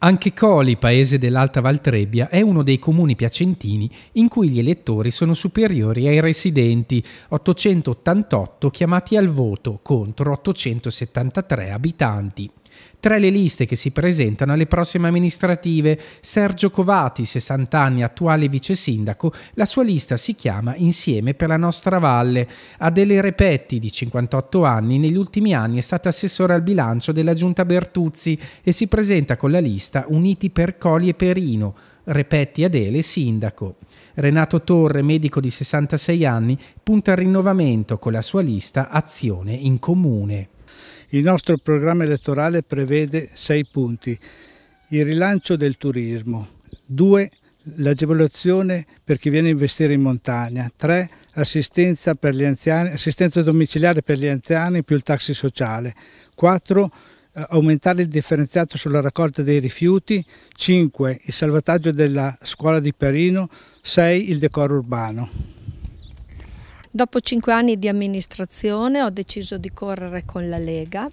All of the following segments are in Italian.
Anche Coli, paese dell'Alta Valtrebbia, è uno dei comuni piacentini in cui gli elettori sono superiori ai residenti, 888 chiamati al voto contro 873 abitanti. Tra le liste che si presentano alle prossime amministrative, Sergio Covati, 60 anni, attuale vice sindaco, la sua lista si chiama Insieme per la nostra valle. Adele Repetti, di 58 anni, negli ultimi anni è stata assessore al bilancio della giunta Bertuzzi e si presenta con la lista Uniti per Coli e Perino. Repetti Adele, sindaco. Renato Torre, medico di 66 anni, punta al rinnovamento con la sua lista Azione in Comune. Il nostro programma elettorale prevede sei punti. Il rilancio del turismo, due l'agevolazione per chi viene a investire in montagna, tre assistenza, anziani, assistenza domiciliare per gli anziani più il taxi sociale, quattro aumentare il differenziato sulla raccolta dei rifiuti, 5 il salvataggio della scuola di Perino, 6 il decoro urbano. Dopo cinque anni di amministrazione ho deciso di correre con la Lega.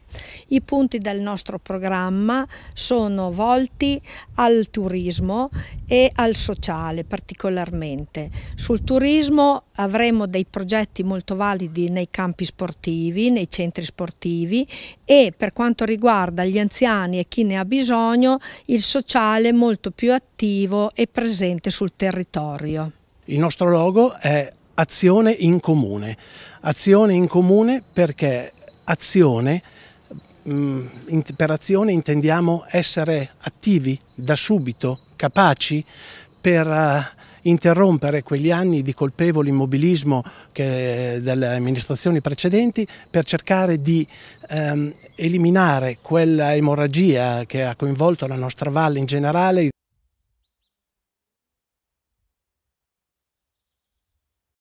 I punti del nostro programma sono volti al turismo e al sociale particolarmente. Sul turismo avremo dei progetti molto validi nei campi sportivi, nei centri sportivi e per quanto riguarda gli anziani e chi ne ha bisogno, il sociale molto più attivo e presente sul territorio. Il nostro logo è azione in comune. Azione in comune perché azione, mm, per azione intendiamo essere attivi da subito, capaci per eh, interrompere quegli anni di colpevole immobilismo delle amministrazioni precedenti per cercare di ehm, eliminare quella emorragia che ha coinvolto la nostra valle in generale.